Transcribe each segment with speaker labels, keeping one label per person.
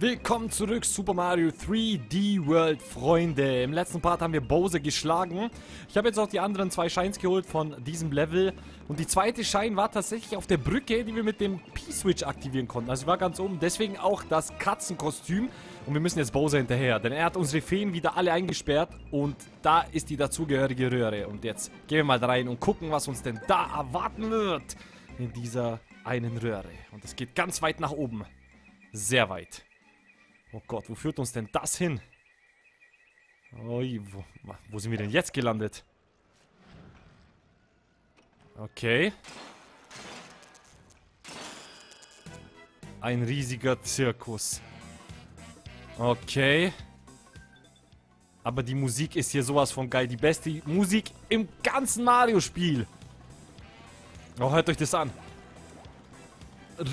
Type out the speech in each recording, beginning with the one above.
Speaker 1: Willkommen zurück, Super Mario 3D World, Freunde. Im letzten Part haben wir Bowser geschlagen. Ich habe jetzt auch die anderen zwei Shines geholt von diesem Level. Und die zweite Shine war tatsächlich auf der Brücke, die wir mit dem P-Switch aktivieren konnten. Also sie war ganz oben. Deswegen auch das Katzenkostüm. Und wir müssen jetzt Bowser hinterher, denn er hat unsere Feen wieder alle eingesperrt. Und da ist die dazugehörige Röhre. Und jetzt gehen wir mal da rein und gucken, was uns denn da erwarten wird. In dieser einen Röhre. Und es geht ganz weit nach oben. Sehr weit. Oh Gott, wo führt uns denn das hin? Ui, wo, wo sind wir denn jetzt gelandet? Okay. Ein riesiger Zirkus. Okay. Aber die Musik ist hier sowas von geil. Die beste Musik im ganzen Mario-Spiel. Oh, hört euch das an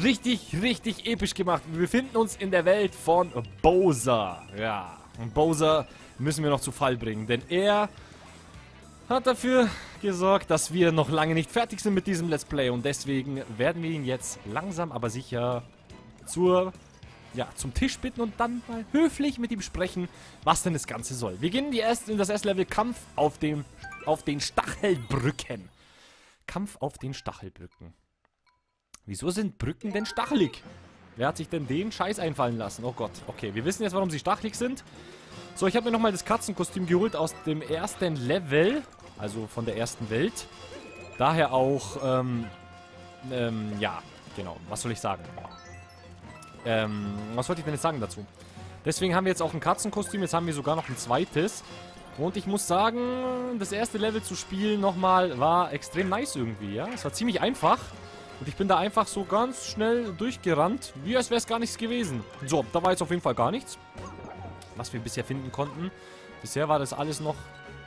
Speaker 1: richtig, richtig episch gemacht. Wir befinden uns in der Welt von Bowser. Ja, und Bowser müssen wir noch zu Fall bringen, denn er hat dafür gesorgt, dass wir noch lange nicht fertig sind mit diesem Let's Play und deswegen werden wir ihn jetzt langsam, aber sicher zur, ja, zum Tisch bitten und dann mal höflich mit ihm sprechen, was denn das Ganze soll. Wir gehen die erste, in das erste Level Kampf auf, dem, auf den Stachelbrücken. Kampf auf den Stachelbrücken. Wieso sind Brücken denn stachelig? Wer hat sich denn den Scheiß einfallen lassen? Oh Gott. Okay, wir wissen jetzt, warum sie stachelig sind. So, ich habe mir nochmal das Katzenkostüm geholt aus dem ersten Level. Also von der ersten Welt. Daher auch, ähm, ähm, ja, genau. Was soll ich sagen? Ähm, was wollte ich denn jetzt sagen dazu? Deswegen haben wir jetzt auch ein Katzenkostüm. Jetzt haben wir sogar noch ein zweites. Und ich muss sagen, das erste Level zu spielen nochmal war extrem nice irgendwie, ja. Es war ziemlich einfach. Und ich bin da einfach so ganz schnell durchgerannt, wie als wäre es gar nichts gewesen. So, da war jetzt auf jeden Fall gar nichts, was wir bisher finden konnten. Bisher war das alles noch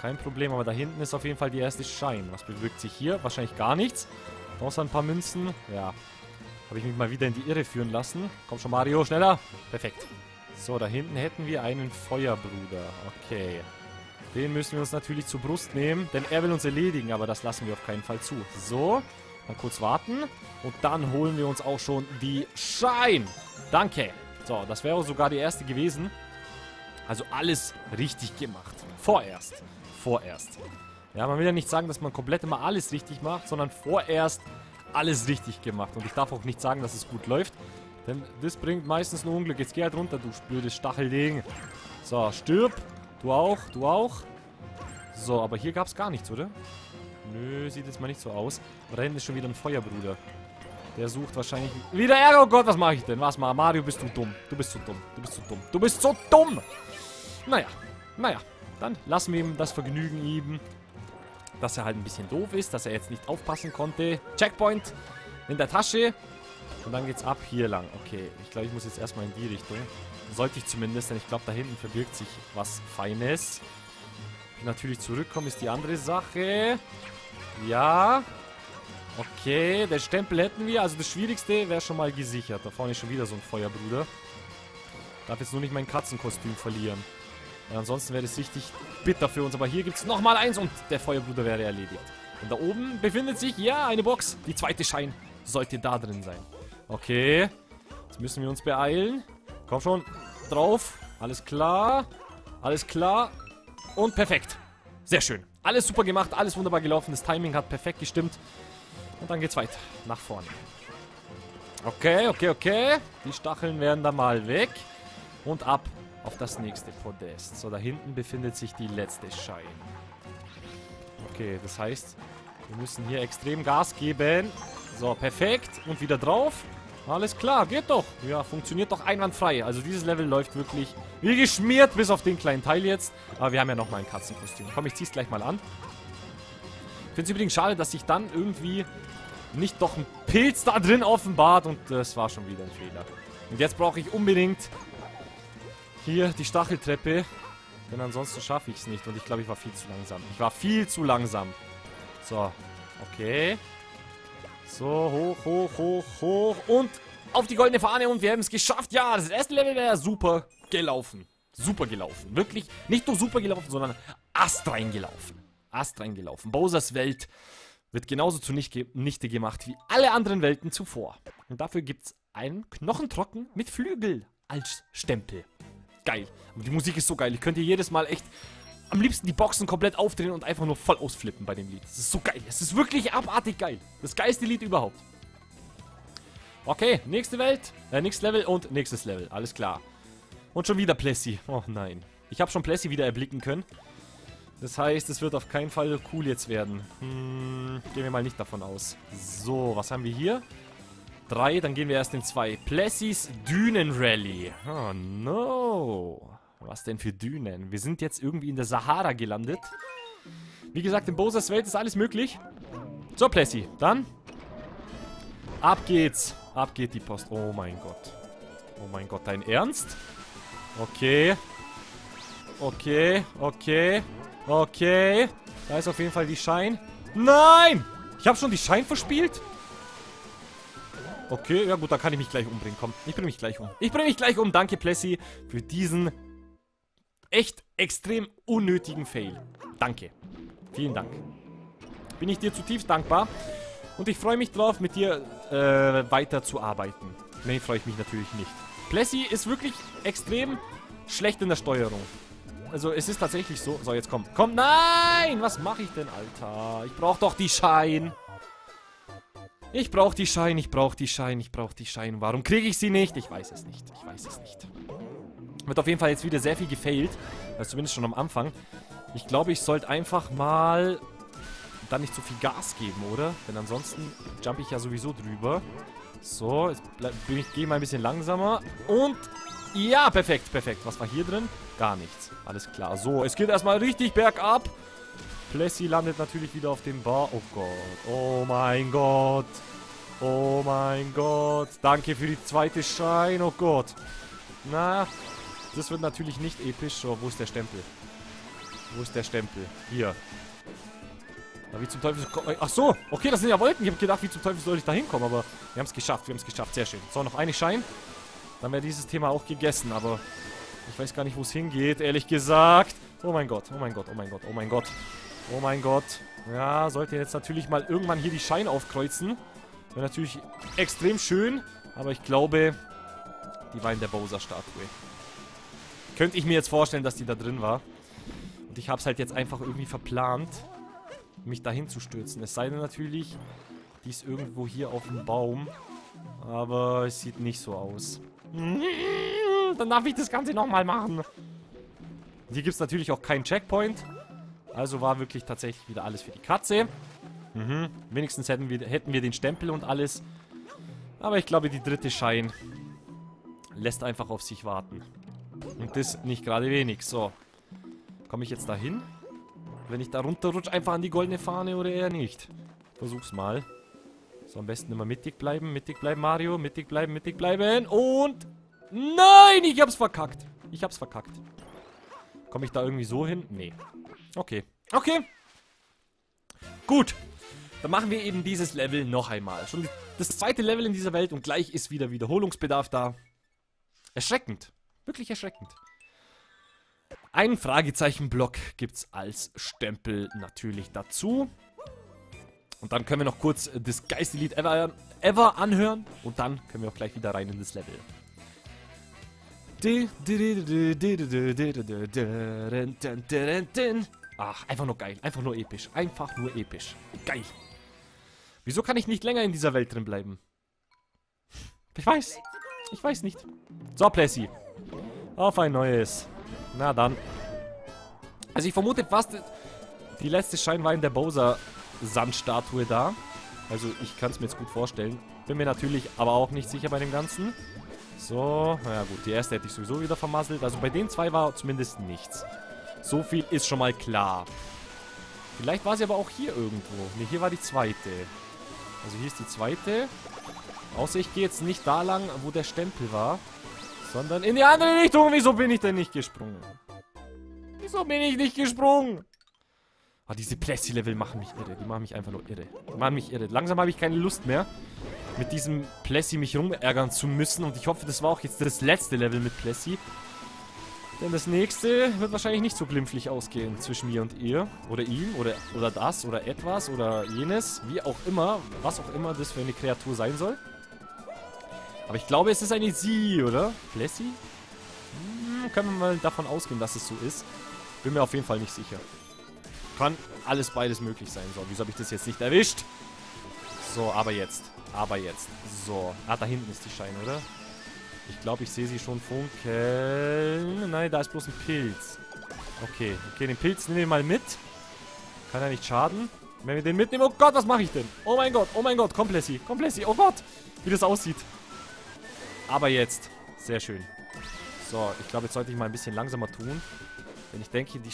Speaker 1: kein Problem, aber da hinten ist auf jeden Fall die erste Schein. Was bewirkt sich hier? Wahrscheinlich gar nichts. Außer ein paar Münzen. Ja, habe ich mich mal wieder in die Irre führen lassen. Komm schon, Mario, schneller. Perfekt. So, da hinten hätten wir einen Feuerbruder. Okay. Den müssen wir uns natürlich zur Brust nehmen, denn er will uns erledigen, aber das lassen wir auf keinen Fall zu. So, Mal kurz warten. Und dann holen wir uns auch schon die Schein. Danke. So, das wäre sogar die erste gewesen. Also alles richtig gemacht. Vorerst. Vorerst. Ja, man will ja nicht sagen, dass man komplett immer alles richtig macht, sondern vorerst alles richtig gemacht. Und ich darf auch nicht sagen, dass es gut läuft. Denn das bringt meistens nur Unglück. Jetzt geh halt runter, du blödes Stachelding. So, stirb. Du auch, du auch. So, aber hier gab es gar nichts, oder? Nö, sieht jetzt mal nicht so aus. Aber da hinten ist schon wieder ein Feuerbruder. Der sucht wahrscheinlich wieder Ärger. Oh Gott, was mache ich denn? Was mal? Mario, bist du dumm. Du bist so dumm. Du bist so dumm. Du bist so dumm. Naja, naja. Dann lassen wir ihm das Vergnügen eben. Dass er halt ein bisschen doof ist, dass er jetzt nicht aufpassen konnte. Checkpoint in der Tasche. Und dann geht's ab hier lang. Okay, ich glaube, ich muss jetzt erstmal in die Richtung. Sollte ich zumindest, denn ich glaube, da hinten verbirgt sich was Feines. Natürlich zurückkommen ist die andere Sache. Ja. Okay, der Stempel hätten wir. Also das Schwierigste wäre schon mal gesichert. Da vorne ist schon wieder so ein Feuerbruder. Darf jetzt nur nicht mein Katzenkostüm verlieren. Ja, ansonsten wäre das richtig bitter für uns. Aber hier gibt es nochmal eins und der Feuerbruder wäre erledigt. Und da oben befindet sich, ja, eine Box. Die zweite Schein sollte da drin sein. Okay. Jetzt müssen wir uns beeilen. Komm schon. Drauf. Alles klar. Alles klar. Und perfekt. Sehr schön. Alles super gemacht, alles wunderbar gelaufen. Das Timing hat perfekt gestimmt. Und dann geht's weiter. Nach vorne. Okay, okay, okay. Die Stacheln werden da mal weg. Und ab auf das nächste Podest. So, da hinten befindet sich die letzte Schein. Okay, das heißt, wir müssen hier extrem Gas geben. So, perfekt. Und wieder drauf. Alles klar, geht doch. Ja, funktioniert doch einwandfrei. Also dieses Level läuft wirklich wie geschmiert, bis auf den kleinen Teil jetzt. Aber wir haben ja nochmal ein Katzenkostüm. Komm, ich zieh's gleich mal an. Ich finde es übrigens schade, dass sich dann irgendwie nicht doch ein Pilz da drin offenbart. Und das war schon wieder ein Fehler. Und jetzt brauche ich unbedingt hier die Stacheltreppe. Denn ansonsten schaffe ich es nicht. Und ich glaube, ich war viel zu langsam. Ich war viel zu langsam. So, okay. So, hoch, hoch, hoch, hoch. Und auf die goldene Fahne und wir haben es geschafft. Ja, das erste Level wäre super gelaufen. Super gelaufen. Wirklich nicht nur super gelaufen, sondern astrein gelaufen. Astrein gelaufen. Bowsers Welt wird genauso zunichte gemacht wie alle anderen Welten zuvor. Und dafür gibt es einen Knochentrocken mit Flügel. als Stempel. Geil. Und die Musik ist so geil. Ich könnte jedes Mal echt am liebsten die Boxen komplett aufdrehen und einfach nur voll ausflippen bei dem Lied. Das ist so geil. Es ist wirklich abartig geil. Das geilste Lied überhaupt. Okay, nächste Welt, äh, nächstes Level und nächstes Level. Alles klar. Und schon wieder Plessy. Oh nein. Ich habe schon Plessy wieder erblicken können. Das heißt, es wird auf keinen Fall cool jetzt werden. Hm, gehen wir mal nicht davon aus. So, was haben wir hier? Drei, dann gehen wir erst in zwei. Plessys Dünenrally. Oh no. Was denn für Dünen? Wir sind jetzt irgendwie in der Sahara gelandet. Wie gesagt, in Bosas Welt ist alles möglich. So, Plessy, dann ab geht's. Ab geht die Post. Oh mein Gott. Oh mein Gott, dein Ernst? Okay. Okay, okay, okay. Da ist auf jeden Fall die Schein. Nein! Ich habe schon die Schein verspielt? Okay, ja gut, da kann ich mich gleich umbringen. Komm, ich bringe mich gleich um. Ich bringe mich gleich um. Danke, Plessy, für diesen echt extrem unnötigen Fail. Danke. Vielen Dank. Bin ich dir zutiefst dankbar. Und ich freue mich drauf, mit dir äh, weiter zu arbeiten. Nee, freue ich mich natürlich nicht. Plessy ist wirklich extrem schlecht in der Steuerung. Also es ist tatsächlich so. So, jetzt komm. Komm, nein! Was mache ich denn, Alter? Ich brauche doch die Schein. Ich brauche die Schein, ich brauche die Schein, ich brauche die Schein. Warum kriege ich sie nicht? Ich weiß es nicht. Ich weiß es nicht. Wird auf jeden Fall jetzt wieder sehr viel gefailt. Also zumindest schon am Anfang. Ich glaube, ich sollte einfach mal dann nicht so viel Gas geben, oder? Denn ansonsten jump ich ja sowieso drüber. So, jetzt ich, gehe mal ein bisschen langsamer. Und ja, perfekt, perfekt. Was war hier drin? Gar nichts. Alles klar. So, es geht erstmal richtig bergab. Plessy landet natürlich wieder auf dem Bar. Oh Gott. Oh mein Gott. Oh mein Gott. Danke für die zweite Schein. Oh Gott. Na, das wird natürlich nicht episch. So, wo ist der Stempel? Wo ist der Stempel? Hier. Na, wie zum Teufel... Ach so, okay, das sind ja Wolken. Ich habe gedacht, wie zum Teufel soll ich da hinkommen, aber wir haben es geschafft. Wir haben es geschafft. Sehr schön. So, noch eine Schein. Dann wäre dieses Thema auch gegessen, aber ich weiß gar nicht, wo es hingeht, ehrlich gesagt. Oh mein Gott, oh mein Gott, oh mein Gott, oh mein Gott. Oh mein Gott. Ja, sollte jetzt natürlich mal irgendwann hier die Schein aufkreuzen. Wäre natürlich extrem schön, aber ich glaube, die war in der Bowser-Statue. Könnte ich mir jetzt vorstellen, dass die da drin war. Und ich habe es halt jetzt einfach irgendwie verplant, mich dahin zu stürzen. Es sei denn natürlich, die ist irgendwo hier auf dem Baum. Aber es sieht nicht so aus. Dann darf ich das Ganze nochmal machen. Hier gibt es natürlich auch keinen Checkpoint. Also war wirklich tatsächlich wieder alles für die Katze. Mhm. Wenigstens hätten wir, hätten wir den Stempel und alles. Aber ich glaube, die dritte Schein lässt einfach auf sich warten. Und das nicht gerade wenig. So. Komme ich jetzt da hin? Wenn ich da runterrutsche, einfach an die goldene Fahne oder eher nicht? Versuch's mal. So, am besten immer mittig bleiben. Mittig bleiben, Mario. Mittig bleiben, mittig bleiben. Und... Nein, ich hab's verkackt. Ich hab's verkackt. Komme ich da irgendwie so hin? Nee. Okay. Okay. Gut. Dann machen wir eben dieses Level noch einmal. Schon das zweite Level in dieser Welt und gleich ist wieder Wiederholungsbedarf da. Erschreckend. Wirklich erschreckend. Einen Fragezeichenblock gibt's als Stempel natürlich dazu. Und dann können wir noch kurz das geilste Lied ever, ever anhören. Und dann können wir auch gleich wieder rein in das Level. Ach, einfach nur geil. Einfach nur episch. Einfach nur episch. Geil. Wieso kann ich nicht länger in dieser Welt drin bleiben? Ich weiß. Ich weiß nicht. So, Plessy. Auf ein neues. Na dann. Also ich vermute fast, die letzte Schein war in der Bowser Sandstatue da. Also ich kann es mir jetzt gut vorstellen. Bin mir natürlich aber auch nicht sicher bei dem Ganzen. So, naja gut, die erste hätte ich sowieso wieder vermasselt. Also bei den zwei war zumindest nichts. So viel ist schon mal klar. Vielleicht war sie aber auch hier irgendwo. Ne, hier war die zweite. Also hier ist die zweite. Außer ich gehe jetzt nicht da lang, wo der Stempel war. Sondern in die andere Richtung. Wieso bin ich denn nicht gesprungen? Wieso bin ich nicht gesprungen? Oh, diese Plessy-Level machen mich irre. Die machen mich einfach nur irre. Die machen mich irre. Langsam habe ich keine Lust mehr, mit diesem Plessy mich rumärgern zu müssen. Und ich hoffe, das war auch jetzt das letzte Level mit Plessy. Denn das nächste wird wahrscheinlich nicht so glimpflich ausgehen zwischen mir und ihr. Oder ihm. Oder, oder das. Oder etwas. Oder jenes. Wie auch immer. Was auch immer das für eine Kreatur sein soll. Aber ich glaube, es ist eine Sie, oder? Plessy? Hm, können wir mal davon ausgehen, dass es so ist. Bin mir auf jeden Fall nicht sicher. Kann alles beides möglich sein. So, wieso habe ich das jetzt nicht erwischt? So, aber jetzt. Aber jetzt. So. Ah, da hinten ist die Schein, oder? Ich glaube, ich sehe sie schon funkeln. Nein, da ist bloß ein Pilz. Okay, okay, den Pilz nehmen wir mal mit. Kann ja nicht schaden. Wenn wir den mitnehmen... Oh Gott, was mache ich denn? Oh mein Gott, oh mein Gott, komm Plessy, komm Plessy. Oh Gott, wie das aussieht. Aber jetzt. Sehr schön. So, ich glaube, jetzt sollte ich mal ein bisschen langsamer tun. Denn ich denke, die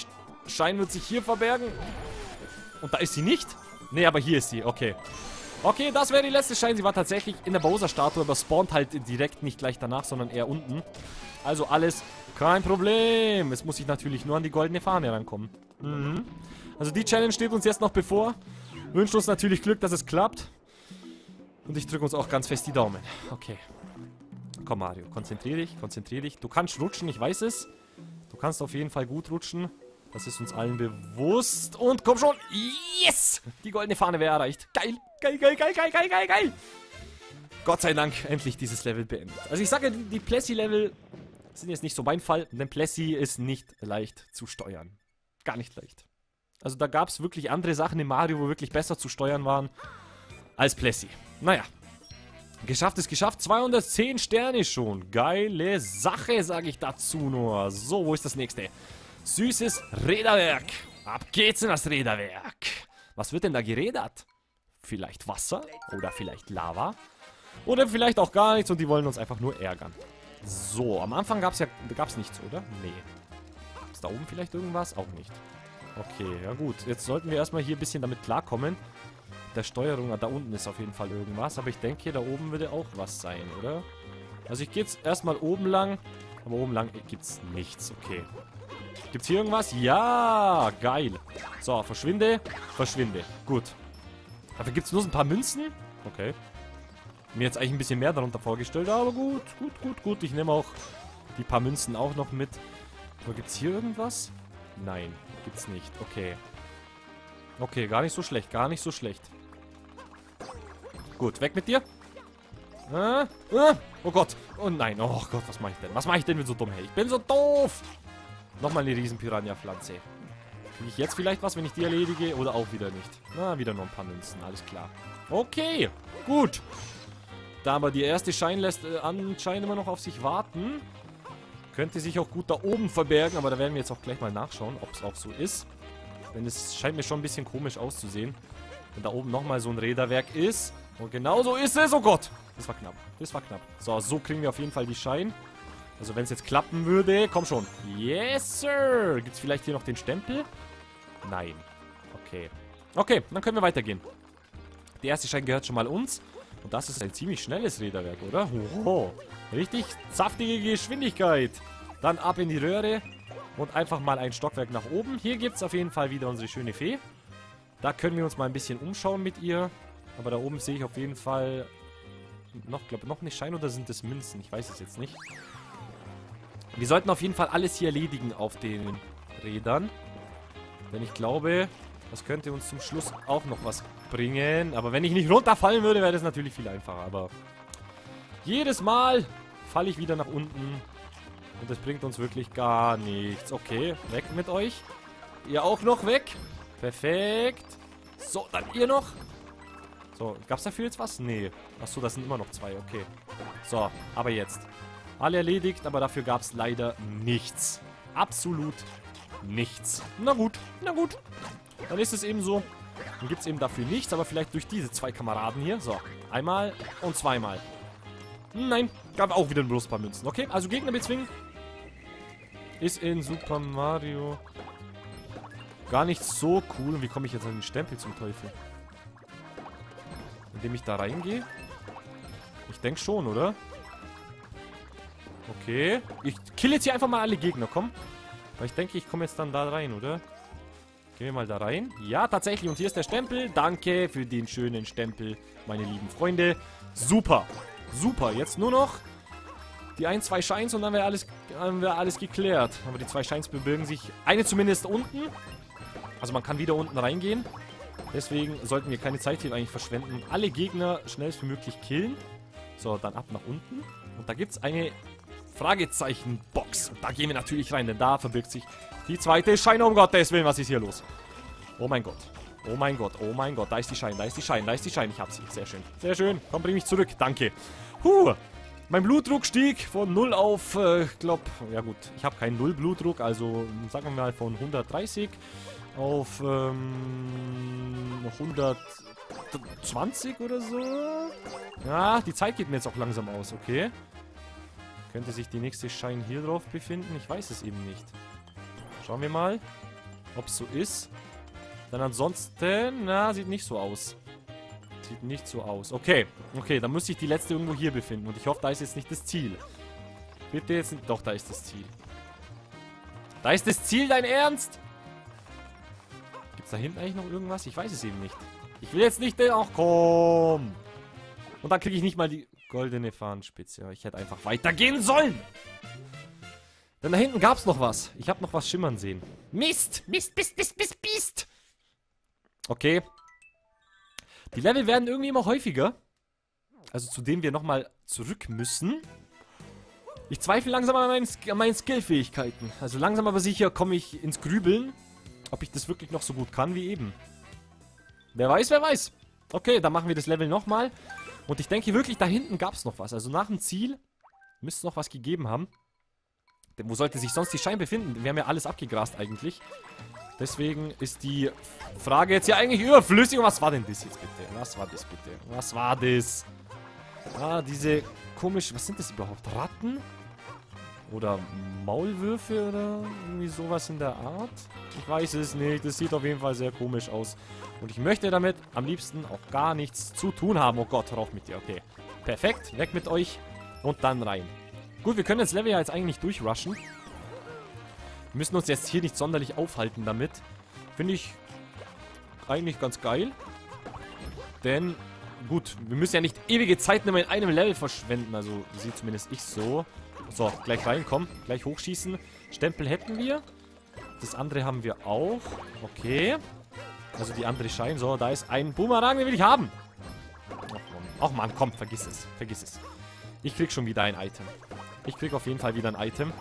Speaker 1: Schein wird sich hier verbergen. Und da ist sie nicht? Nee, aber hier ist sie. Okay. Okay, das wäre die letzte Schein. Sie war tatsächlich in der Bowser-Statue, aber spawnt halt direkt nicht gleich danach, sondern eher unten. Also alles kein Problem. Es muss sich natürlich nur an die goldene Fahne rankommen. Mhm. Also die Challenge steht uns jetzt noch bevor. Wünscht uns natürlich Glück, dass es klappt. Und ich drücke uns auch ganz fest die Daumen. Okay. Komm, Mario. Konzentrier dich, konzentrier dich. Du kannst rutschen, ich weiß es. Du kannst auf jeden Fall gut rutschen. Das ist uns allen bewusst. Und komm schon. Yes! Die goldene Fahne wäre erreicht. Geil. Geil, geil, geil, geil, geil, geil, geil. Gott sei Dank endlich dieses Level beendet. Also ich sage, die Plessy-Level sind jetzt nicht so mein Fall, denn Plessy ist nicht leicht zu steuern. Gar nicht leicht. Also da gab es wirklich andere Sachen in Mario, wo wirklich besser zu steuern waren als Plessy. Naja. Geschafft ist geschafft. 210 Sterne schon. Geile Sache, sage ich dazu nur. So, wo ist das nächste? Süßes Räderwerk. Ab geht's in das Räderwerk. Was wird denn da gerädert? Vielleicht Wasser? Oder vielleicht Lava? Oder vielleicht auch gar nichts und die wollen uns einfach nur ärgern. So, am Anfang gab es ja gab's nichts, oder? Nee. Ist da oben vielleicht irgendwas? Auch nicht. Okay, ja gut. Jetzt sollten wir erstmal hier ein bisschen damit klarkommen. Der Steuerung, da unten ist auf jeden Fall irgendwas. Aber ich denke, da oben würde auch was sein, oder? Also ich gehe jetzt erstmal oben lang. Aber oben lang gibt es nichts. Okay. Gibt's hier irgendwas? Ja, geil. So, verschwinde, verschwinde. Gut. Dafür gibt es nur so ein paar Münzen. Okay. Mir jetzt eigentlich ein bisschen mehr darunter vorgestellt, aber gut, gut, gut, gut. Ich nehme auch die paar Münzen auch noch mit. Aber gibt es hier irgendwas? Nein, gibt's nicht. Okay. Okay, gar nicht so schlecht, gar nicht so schlecht. Gut, weg mit dir. Ah, ah, oh Gott. Oh nein, oh Gott, was mache ich denn? Was mache ich denn mit so dumm? Hey, ich bin so doof. Nochmal eine riesen Piranha-Pflanze. Kriege ich jetzt vielleicht was, wenn ich die erledige? Oder auch wieder nicht? Na, wieder nur ein paar Münzen. Alles klar. Okay, gut. Da aber die erste Schein lässt äh, anscheinend immer noch auf sich warten. Könnte sich auch gut da oben verbergen, aber da werden wir jetzt auch gleich mal nachschauen, ob es auch so ist. Denn es scheint mir schon ein bisschen komisch auszusehen. Wenn da oben nochmal so ein Räderwerk ist. Und genau so ist es. Oh Gott. Das war knapp. Das war knapp. So, so kriegen wir auf jeden Fall die Schein. Also wenn es jetzt klappen würde. Komm schon. Yes, Sir. Gibt es vielleicht hier noch den Stempel? Nein. Okay. Okay, dann können wir weitergehen. Der erste Schein gehört schon mal uns. Und das ist ein ziemlich schnelles Räderwerk, oder? Oho. Richtig saftige Geschwindigkeit. Dann ab in die Röhre. Und einfach mal ein Stockwerk nach oben. Hier gibt es auf jeden Fall wieder unsere schöne Fee. Da können wir uns mal ein bisschen umschauen mit ihr. Aber da oben sehe ich auf jeden Fall noch, glaube noch eine Schein oder sind das Münzen? Ich weiß es jetzt nicht. Wir sollten auf jeden Fall alles hier erledigen auf den Rädern. Denn ich glaube, das könnte uns zum Schluss auch noch was bringen. Aber wenn ich nicht runterfallen würde, wäre das natürlich viel einfacher. Aber jedes Mal falle ich wieder nach unten. Und das bringt uns wirklich gar nichts. Okay, weg mit euch. Ihr auch noch weg. Perfekt. So, dann ihr noch. So, gab's dafür jetzt was? Nee. Achso, das sind immer noch zwei. Okay. So, aber jetzt. Alle erledigt, aber dafür gab's leider nichts. Absolut nichts. Na gut, na gut. Dann ist es eben so. Dann gibt es eben dafür nichts, aber vielleicht durch diese zwei Kameraden hier. So, einmal und zweimal. Nein, gab auch wieder bloß ein paar Münzen. Okay, also Gegner bezwingen. Ist in Super Mario gar nicht so cool. Und wie komme ich jetzt an den Stempel zum Teufel? Indem ich da reingehe? Ich denke schon, oder? Okay. Ich kill jetzt hier einfach mal alle Gegner, komm. Weil ich denke, ich komme jetzt dann da rein, oder? Gehen wir mal da rein. Ja, tatsächlich. Und hier ist der Stempel. Danke für den schönen Stempel, meine lieben Freunde. Super. Super. Jetzt nur noch die ein, zwei Scheins und dann wäre alles, wär alles geklärt. Aber die zwei Scheins bewirken sich. Eine zumindest unten. Also man kann wieder unten reingehen. Deswegen sollten wir keine Zeit hier eigentlich verschwenden. Alle Gegner schnellstmöglich killen. So, dann ab nach unten. Und da gibt es eine Fragezeichen-Box. Und da gehen wir natürlich rein, denn da verbirgt sich die zweite Scheine. Um Gottes Willen, was ist hier los? Oh mein Gott. Oh mein Gott, oh mein Gott. Da ist die Schein, da ist die Schein, da ist die Schein. Ich hab sie. Sehr schön. Sehr schön. Komm, bring mich zurück. Danke. Huh. Mein Blutdruck stieg von 0 auf, äh, glaub, ja gut, ich habe keinen 0 Blutdruck, also sagen wir mal von 130 auf ähm, 120 oder so. Ja, die Zeit geht mir jetzt auch langsam aus, okay. Könnte sich die nächste Schein hier drauf befinden? Ich weiß es eben nicht. Schauen wir mal, ob es so ist. Dann ansonsten, na, sieht nicht so aus. Sieht nicht so aus. Okay, okay, dann muss sich die letzte irgendwo hier befinden. Und ich hoffe, da ist jetzt nicht das Ziel. Bitte jetzt nicht... Doch, da ist das Ziel. Da ist das Ziel, dein Ernst? Gibt es da hinten eigentlich noch irgendwas? Ich weiß es eben nicht. Ich will jetzt nicht... Ach, komm. Und dann kriege ich nicht mal die goldene Fahnenspitze. Ich hätte einfach weitergehen sollen. Denn da hinten gab es noch was. Ich habe noch was schimmern sehen. Mist! Mist, Mist, Mist, Mist, Mist! Okay, die Level werden irgendwie immer häufiger. Also zu denen wir nochmal zurück müssen. Ich zweifle langsam an meinen, an meinen Skillfähigkeiten. Also langsam aber sicher komme ich ins Grübeln, ob ich das wirklich noch so gut kann wie eben. Wer weiß, wer weiß. Okay, dann machen wir das Level nochmal. Und ich denke wirklich, da hinten gab es noch was. Also nach dem Ziel müsste es noch was gegeben haben. Denn wo sollte sich sonst die Schein befinden? Wir haben ja alles abgegrast eigentlich. Deswegen ist die Frage jetzt ja eigentlich überflüssig. Was war denn das jetzt bitte? Was war das bitte? Was war das? Ah, diese komisch... Was sind das überhaupt? Ratten? Oder Maulwürfe oder irgendwie sowas in der Art? Ich weiß es nicht. Das sieht auf jeden Fall sehr komisch aus. Und ich möchte damit am liebsten auch gar nichts zu tun haben. Oh Gott, hör auf mit dir. Okay. Perfekt. Weg mit euch. Und dann rein. Gut, wir können das Level ja jetzt eigentlich durchrushen. Wir müssen uns jetzt hier nicht sonderlich aufhalten damit. Finde ich eigentlich ganz geil. Denn, gut, wir müssen ja nicht ewige Zeit immer in einem Level verschwenden. Also, sieht zumindest ich so. So, gleich reinkommen. Gleich hochschießen. Stempel hätten wir. Das andere haben wir auch. Okay. Also die andere Schein. So, da ist ein Boomerang, den will ich haben. Ach man, komm, vergiss es. Vergiss es. Ich krieg schon wieder ein Item. Ich krieg auf jeden Fall wieder ein Item.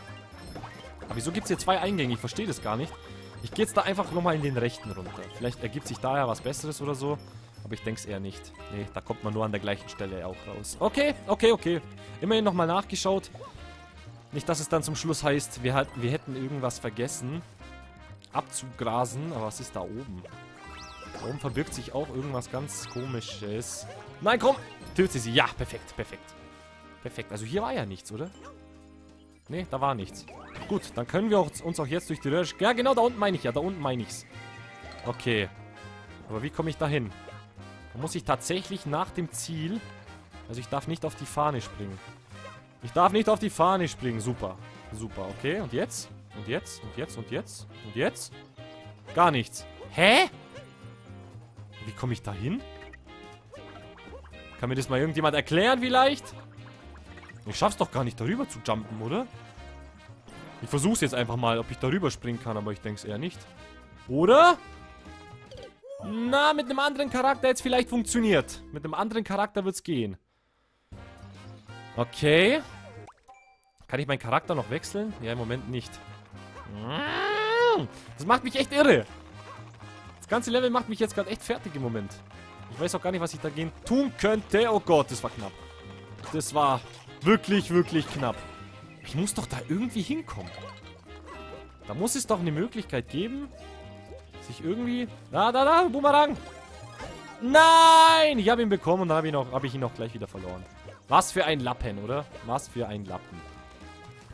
Speaker 1: Aber wieso gibt es hier zwei Eingänge? Ich verstehe das gar nicht. Ich gehe jetzt da einfach nochmal in den rechten runter. Vielleicht ergibt sich da ja was Besseres oder so. Aber ich denke es eher nicht. Nee, da kommt man nur an der gleichen Stelle auch raus. Okay, okay, okay. Immerhin nochmal nachgeschaut. Nicht, dass es dann zum Schluss heißt, wir, wir hätten irgendwas vergessen. Abzugrasen. Aber was ist da oben? Da oben verbirgt sich auch irgendwas ganz komisches. Nein, komm! Töte sie. Ja, perfekt, perfekt. Perfekt. Also hier war ja nichts, oder? Nee, da war nichts. Gut, dann können wir uns auch jetzt durch die Röhre... Ja, genau, da unten meine ich ja. Da unten meine ich's. Okay. Aber wie komme ich da hin? Da muss ich tatsächlich nach dem Ziel... Also ich darf nicht auf die Fahne springen. Ich darf nicht auf die Fahne springen. Super. Super, okay. Und jetzt? Und jetzt? Und jetzt? Und jetzt? Und jetzt? Gar nichts. Hä? Wie komme ich da hin? Kann mir das mal irgendjemand erklären vielleicht? Ich schaff's doch gar nicht darüber zu jumpen, oder? Ich versuch's jetzt einfach mal, ob ich darüber springen kann, aber ich denke es eher nicht. Oder? Na, mit einem anderen Charakter jetzt vielleicht funktioniert. Mit einem anderen Charakter wird's gehen. Okay. Kann ich meinen Charakter noch wechseln? Ja, im Moment nicht. Das macht mich echt irre. Das ganze Level macht mich jetzt gerade echt fertig im Moment. Ich weiß auch gar nicht, was ich dagegen tun könnte. Oh Gott, das war knapp. Das war wirklich, wirklich knapp. Ich muss doch da irgendwie hinkommen. Da muss es doch eine Möglichkeit geben, sich irgendwie... Da, da, da, Boomerang! Nein! Ich habe ihn bekommen und dann habe ich, ihn auch gleich wieder verloren. Was für ein Lappen, oder? Was für ein Lappen.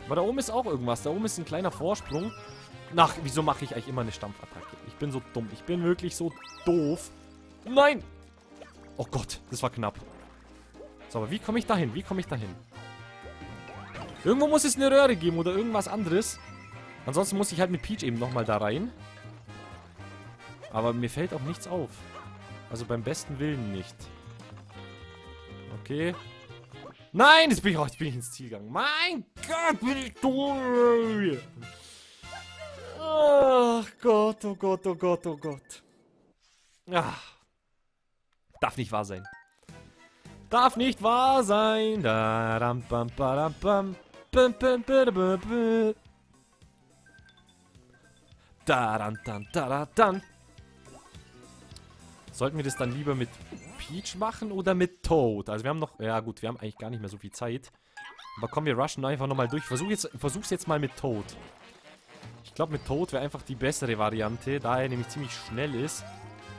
Speaker 1: Aber da oben ist auch irgendwas. Da oben ist ein kleiner Vorsprung. Ach, wieso mache ich eigentlich immer eine Stampfattacke? Ich bin so dumm. Ich bin wirklich so doof. Nein! Oh Gott, das war knapp. So, aber wie komme ich dahin? Wie komme ich dahin? Irgendwo muss es eine Röhre geben oder irgendwas anderes. Ansonsten muss ich halt mit Peach eben nochmal da rein. Aber mir fällt auch nichts auf. Also beim besten Willen nicht. Okay. Nein, jetzt bin ich, oh, jetzt bin ich ins Ziel gegangen. Mein Gott, bin ich durch. Ach Gott, oh Gott, oh Gott, oh Gott. Ach. Darf nicht wahr sein. Darf nicht wahr sein. Da, ram, bam, badam, bam. Bum, bum, bum, bum, bum. Da, dann, dann, da, da, dann. Sollten wir das dann lieber mit Peach machen oder mit Toad? Also wir haben noch... Ja gut, wir haben eigentlich gar nicht mehr so viel Zeit. Aber komm, wir rushen einfach nochmal durch. Versuch jetzt, versuch's jetzt mal mit Toad. Ich glaube, mit Toad wäre einfach die bessere Variante, da er nämlich ziemlich schnell ist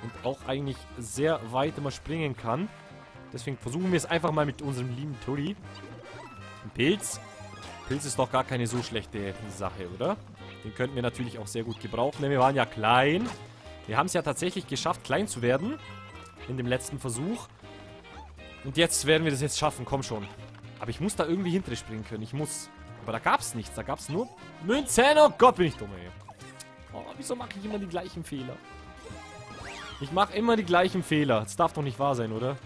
Speaker 1: und auch eigentlich sehr weit immer springen kann. Deswegen versuchen wir es einfach mal mit unserem lieben. Ein Pilz. Pilz ist doch gar keine so schlechte Sache, oder? Den könnten wir natürlich auch sehr gut gebrauchen, denn wir waren ja klein. Wir haben es ja tatsächlich geschafft, klein zu werden. In dem letzten Versuch. Und jetzt werden wir das jetzt schaffen, komm schon. Aber ich muss da irgendwie hinter springen können. Ich muss. Aber da gab es nichts. Da gab es nur Münzen. Oh Gott, bin ich dumm, ey. Oh, wieso mache ich immer die gleichen Fehler? Ich mache immer die gleichen Fehler. Das darf doch nicht wahr sein, oder?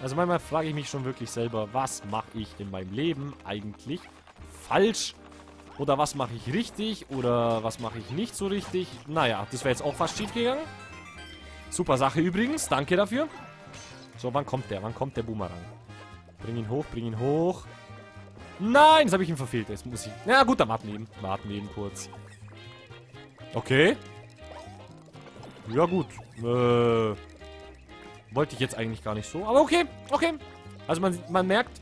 Speaker 1: Also manchmal frage ich mich schon wirklich selber, was mache ich in meinem Leben eigentlich falsch? Oder was mache ich richtig? Oder was mache ich nicht so richtig? Naja, das wäre jetzt auch fast schief gegangen. Super Sache übrigens. Danke dafür. So, wann kommt der? Wann kommt der Boomerang? Bring ihn hoch, bring ihn hoch. Nein, das habe ich ihm verfehlt. Jetzt muss ich... Na gut, dann warten wir eben. Warten wir eben kurz. Okay. Ja gut. Äh... Wollte ich jetzt eigentlich gar nicht so. Aber okay, okay. Also man, man merkt,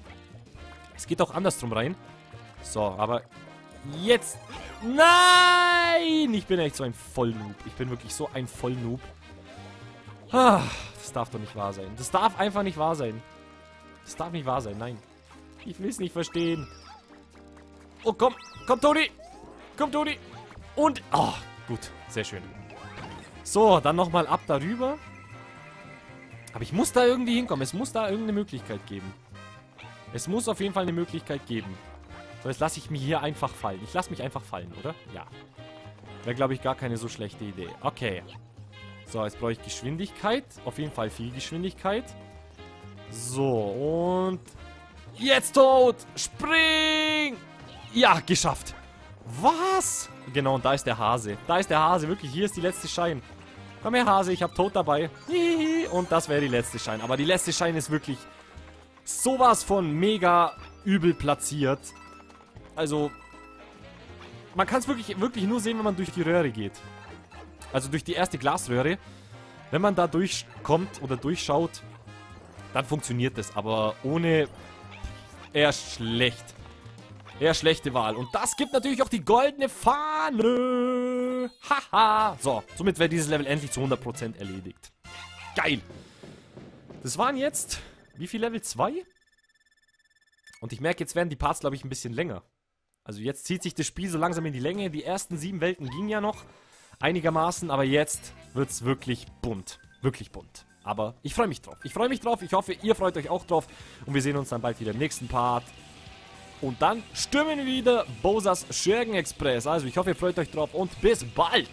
Speaker 1: es geht auch andersrum rein. So, aber jetzt... Nein! Ich bin echt so ein Vollnoob. Ich bin wirklich so ein Vollnoob. Das darf doch nicht wahr sein. Das darf einfach nicht wahr sein. Das darf nicht wahr sein, nein. Ich will es nicht verstehen. Oh, komm. Komm, Toni. Komm, Toni. Und... Oh, gut. Sehr schön. So, dann nochmal ab darüber. Aber ich muss da irgendwie hinkommen. Es muss da irgendeine Möglichkeit geben. Es muss auf jeden Fall eine Möglichkeit geben. So, jetzt lasse ich mich hier einfach fallen. Ich lasse mich einfach fallen, oder? Ja. Wäre, glaube ich, gar keine so schlechte Idee. Okay. So, jetzt brauche ich Geschwindigkeit. Auf jeden Fall viel Geschwindigkeit. So, und... Jetzt tot! Spring! Ja, geschafft. Was? Genau, und da ist der Hase. Da ist der Hase, wirklich. Hier ist die letzte Schein. Komm her, Hase, ich habe Tod dabei. Und das wäre die letzte Schein. Aber die letzte Schein ist wirklich sowas von mega übel platziert. Also, man kann es wirklich, wirklich nur sehen, wenn man durch die Röhre geht. Also durch die erste Glasröhre. Wenn man da durchkommt oder durchschaut, dann funktioniert das. Aber ohne eher schlecht. Eher schlechte Wahl. Und das gibt natürlich auch die goldene Fahne. Haha. so, somit wäre dieses Level endlich zu 100% erledigt. Geil. Das waren jetzt, wie viel Level? 2? Und ich merke, jetzt werden die Parts, glaube ich, ein bisschen länger. Also jetzt zieht sich das Spiel so langsam in die Länge. Die ersten sieben Welten gingen ja noch einigermaßen, aber jetzt wird es wirklich bunt. Wirklich bunt. Aber ich freue mich drauf. Ich freue mich drauf. Ich hoffe, ihr freut euch auch drauf. Und wir sehen uns dann bald wieder im nächsten Part. Und dann stürmen wir wieder Bosas Schergen Express. Also ich hoffe, ihr freut euch drauf und bis bald.